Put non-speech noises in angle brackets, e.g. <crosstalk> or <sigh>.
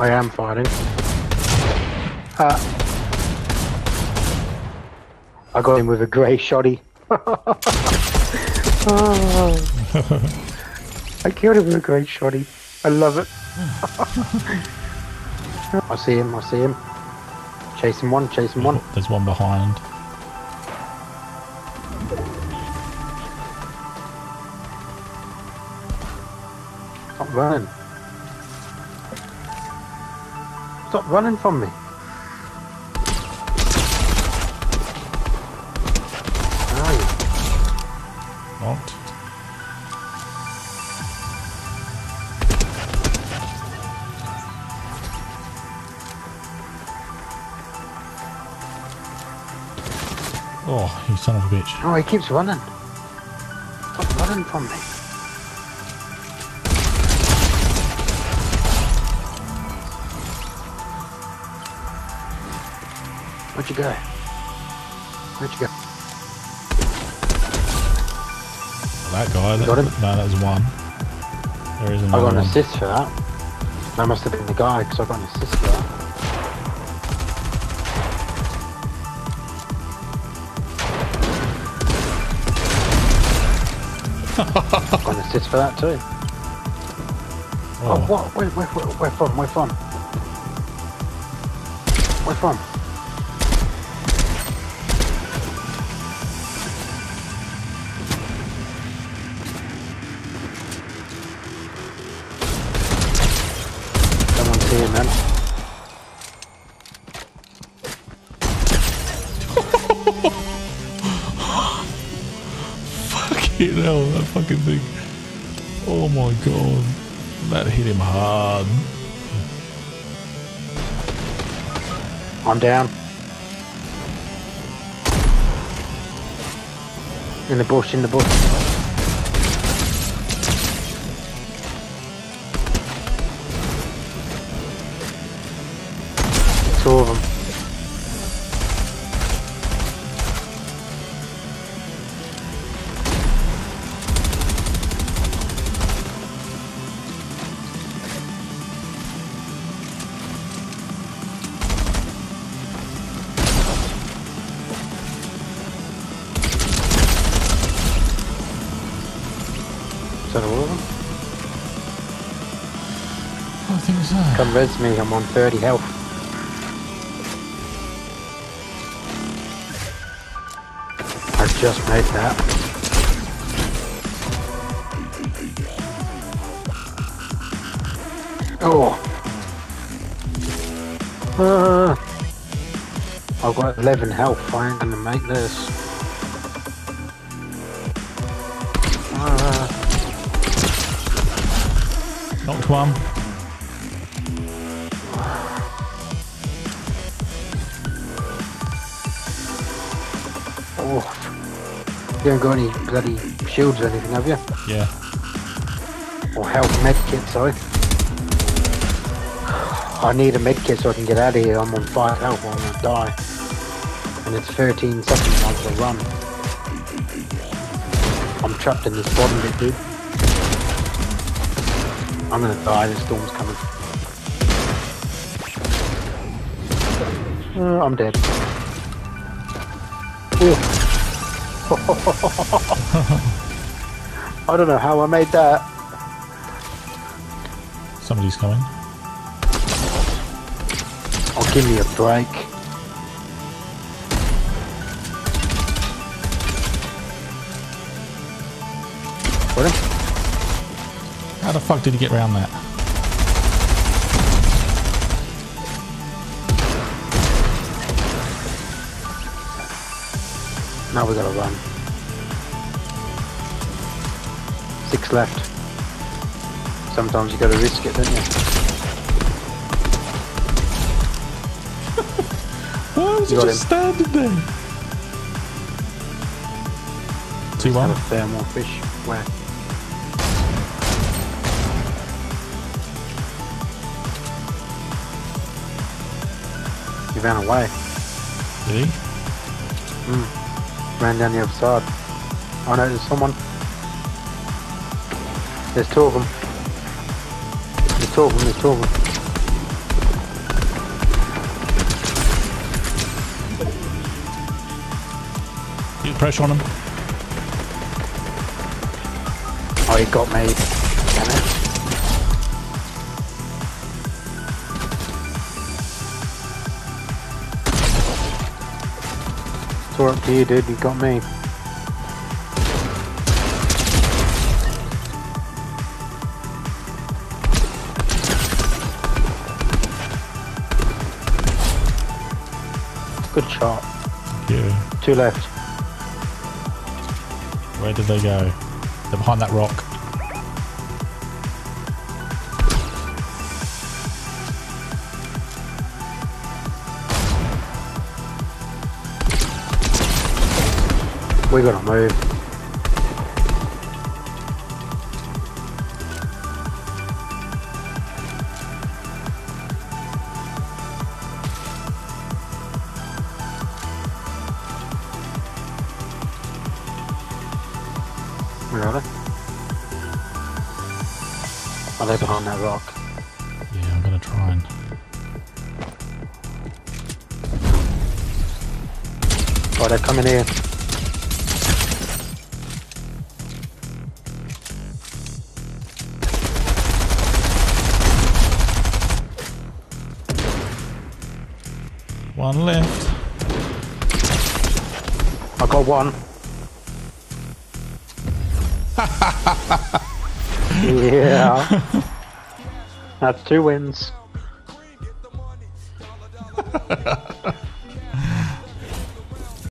I am fighting. Uh, I got him with a grey shoddy. oh. <laughs> I killed him with a grey shoddy. I love it. <laughs> I see him, I see him. Chasing one, chasing one. There's one behind. Stop running. Stop running from me. Where are you? What? Oh, you son of a bitch. Oh, he keeps running. Stop running from me. Where'd you go? Where'd you go? That guy. That, got him? No, that was one. There is I got an one. assist for that. That must have been the guy, because I got an assist for that. I <laughs> got an assist for that too. Oh, Oh, what? Where, where, where, where from? Where from? Where from? <laughs> fucking hell, that fucking thing. Oh my god. That hit him hard. I'm down. In the bush, in the bush. Two of them. Is that all of them? I think so. Come res me, I'm on 30 health. I just made that. Oh. Uh, I've got 11 health, I ain't gonna make this. Uh, Knocked one. oh. You haven't got any bloody shields or anything, have you? Yeah. Or health med kit, sorry. I need a med kit so I can get out of here. I'm on 5 health or I'm gonna die. And it's 13 seconds onto the run. I'm trapped in this bottom bit, dude. I'm gonna die, the storm's coming. Uh, I'm dead. <laughs> I don't know how I made that. Somebody's coming. Oh, give me a break. Him? How the fuck did he get around that? Now we gotta run. Six left. Sometimes you gotta risk it, don't you? <laughs> Why was he You got just standing there? Two Have one. a fair more fish. Where? He ran away. Did he? Hmm. Ran down the other side. I know there's someone. There's two of them. There's two of them, there's two of them. Get pressure on him. Oh, he got me. Damn it. Up to you, dude. You got me. Good shot. Yeah. Two left. Where did they go? They're behind that rock. We gotta move. Where are they? Are they behind that rock? Yeah, I'm gonna try and. Oh, they're coming here. One left. I got one. <laughs> yeah. That's two wins. <laughs>